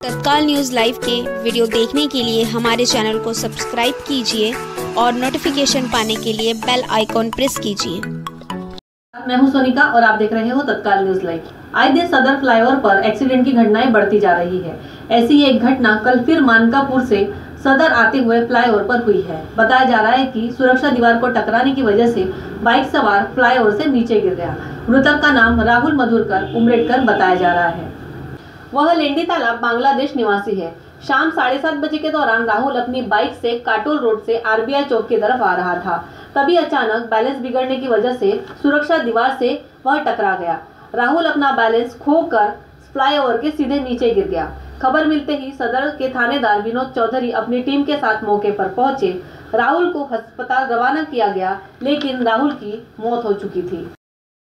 तत्काल news live के video देखने के लिए हमारे चैनल को सब्सक्राइब कीजिए और नोटिफिकेशन पाने के लिए बेल आइकॉन प्रेस कीजिए। मैं हूँ सोनिका और आप देख रहे हो तत्काल न्यूज़ लाइव। आए दिन सदर फ्लाईओवर पर एक्सीडेंट की घटनाएँ बढ़ती जा रही है। ऐसी एक घटना कल फिर मानकापुर से सदर आते हुए फ्लाईओवर पर हुई है। बताया जा रहा है कि सुरक्षा दीवार को टकराने की वजह से बाइक सवार फ्लाईओवर से नीचे गिर गया। मृतक का नाम राहुल मधुरकर उमरेडकर बताया जा रहा है। वह लेंडी तालाब बांग्लादेश निवासी है। शाम साढ़े सात बजे के दौरान राहुल अपनी बाइक से काटोल रोड से आरबीआई चौक की तरफ़ आ रहा था। तभी अचानक बैलेंस बिगड़ने की वजह से सुरक्षा दीवार से वह टकरा गया। राहुल अपना बैलेंस खोकर फ्लाईओवर के सीधे नीचे गिर गया। खबर मिलते ही सदर के थानेदार विनोद चौधरी अपनी टीम के साथ मौके पर पहुँचे। राहुल को अस्पताल रवाना किया गया, लेकिन राहुल की मौत हो चुकी थी।